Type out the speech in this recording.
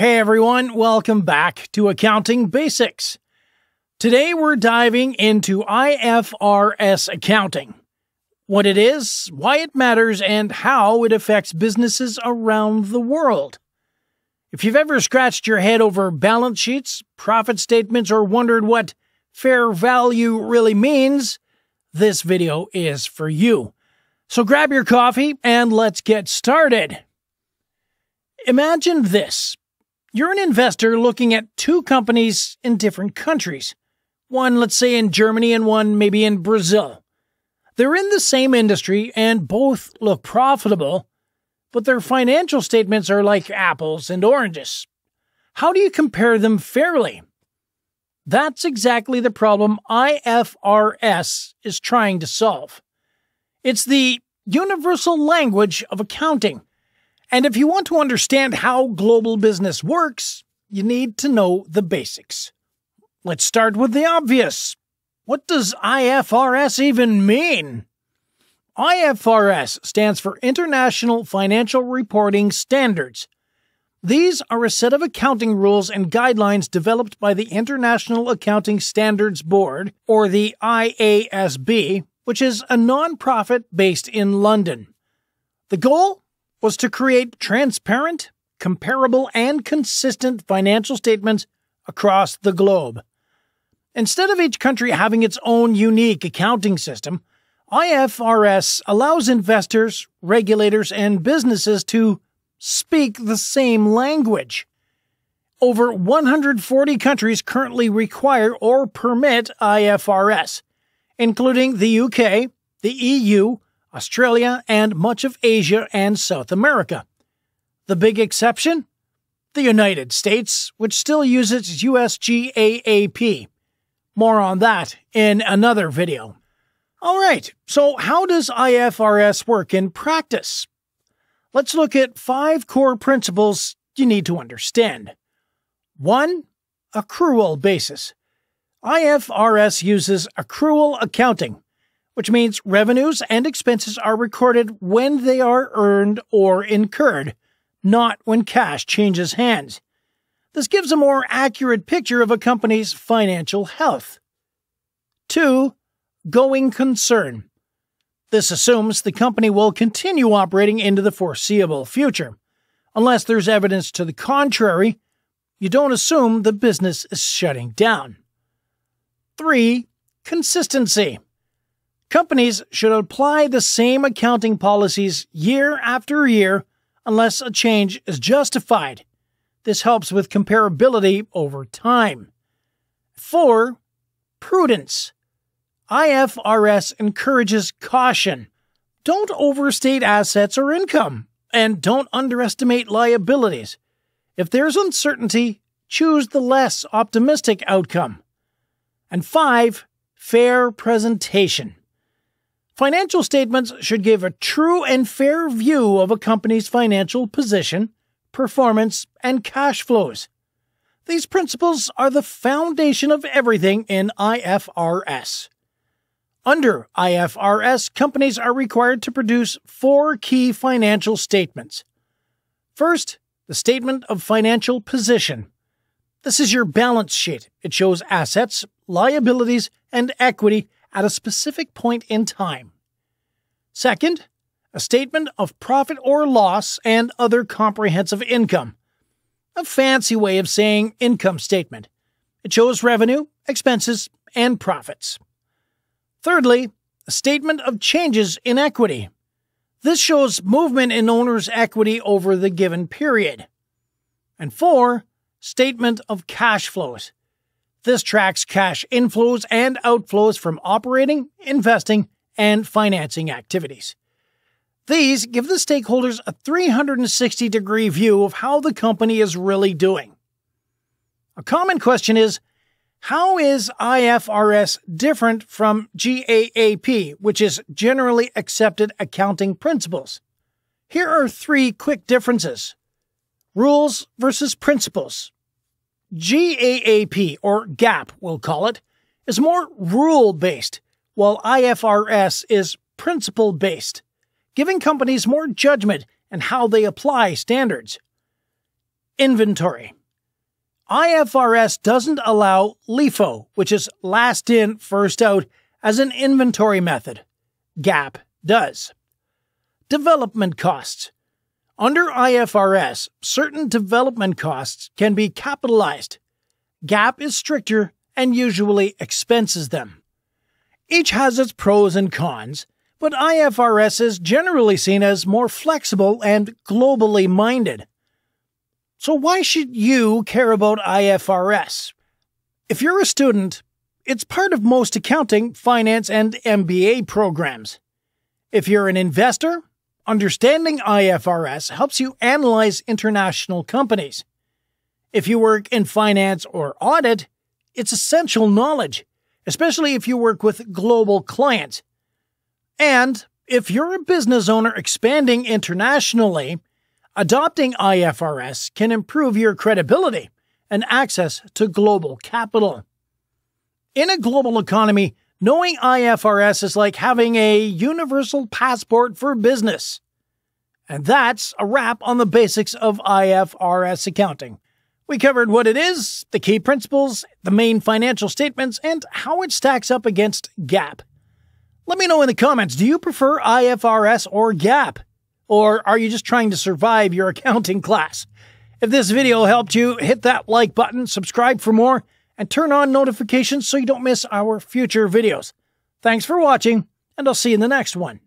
Hey everyone, welcome back to Accounting Basics. Today we're diving into IFRS accounting. What it is, why it matters, and how it affects businesses around the world. If you've ever scratched your head over balance sheets, profit statements, or wondered what fair value really means, this video is for you. So grab your coffee and let's get started. Imagine this. You're an investor looking at two companies in different countries. One, let's say, in Germany and one maybe in Brazil. They're in the same industry and both look profitable, but their financial statements are like apples and oranges. How do you compare them fairly? That's exactly the problem IFRS is trying to solve. It's the universal language of accounting. And if you want to understand how global business works, you need to know the basics. Let's start with the obvious. What does IFRS even mean? IFRS stands for International Financial Reporting Standards. These are a set of accounting rules and guidelines developed by the International Accounting Standards Board, or the IASB, which is a non-profit based in London. The goal was to create transparent, comparable, and consistent financial statements across the globe. Instead of each country having its own unique accounting system, IFRS allows investors, regulators, and businesses to speak the same language. Over 140 countries currently require or permit IFRS, including the UK, the EU, Australia, and much of Asia and South America. The big exception? The United States, which still uses USGAAP. More on that in another video. Alright, so how does IFRS work in practice? Let's look at five core principles you need to understand. 1. Accrual basis. IFRS uses accrual accounting, which means revenues and expenses are recorded when they are earned or incurred, not when cash changes hands. This gives a more accurate picture of a company's financial health. 2. Going concern. This assumes the company will continue operating into the foreseeable future. Unless there's evidence to the contrary, you don't assume the business is shutting down. 3. Consistency. Companies should apply the same accounting policies year after year unless a change is justified. This helps with comparability over time. 4. Prudence. IFRS encourages caution. Don't overstate assets or income, and don't underestimate liabilities. If there's uncertainty, choose the less optimistic outcome. And five, fair presentation. Financial statements should give a true and fair view of a company's financial position, performance, and cash flows. These principles are the foundation of everything in IFRS. Under IFRS, companies are required to produce four key financial statements. First, the Statement of Financial Position. This is your balance sheet. It shows assets, liabilities, and equity at a specific point in time. Second, a statement of profit or loss and other comprehensive income. A fancy way of saying income statement. It shows revenue, expenses, and profits. Thirdly, a statement of changes in equity. This shows movement in owner's equity over the given period. And four, statement of cash flows. This tracks cash inflows and outflows from operating, investing, and financing activities. These give the stakeholders a 360 degree view of how the company is really doing. A common question is how is IFRS different from GAAP, which is generally accepted accounting principles? Here are three quick differences. Rules versus principles. GAAP, or GAP we'll call it, is more rule based, while IFRS is principle based, giving companies more judgment in how they apply standards. Inventory. IFRS doesn't allow LIFO, which is last in, first out, as an inventory method. GAP does. Development costs. Under IFRS, certain development costs can be capitalized. GAAP is stricter and usually expenses them. Each has its pros and cons, but IFRS is generally seen as more flexible and globally minded. So why should you care about IFRS? If you're a student, it's part of most accounting, finance, and MBA programs. If you're an investor, understanding IFRS helps you analyze international companies. If you work in finance or audit, it's essential knowledge, especially if you work with global clients. And if you're a business owner expanding internationally, Adopting IFRS can improve your credibility and access to global capital. In a global economy, knowing IFRS is like having a universal passport for business. And that's a wrap on the basics of IFRS accounting. We covered what it is, the key principles, the main financial statements, and how it stacks up against GAAP. Let me know in the comments do you prefer IFRS or GAAP? Or are you just trying to survive your accounting class? If this video helped you, hit that like button, subscribe for more, and turn on notifications so you don't miss our future videos. Thanks for watching, and I'll see you in the next one.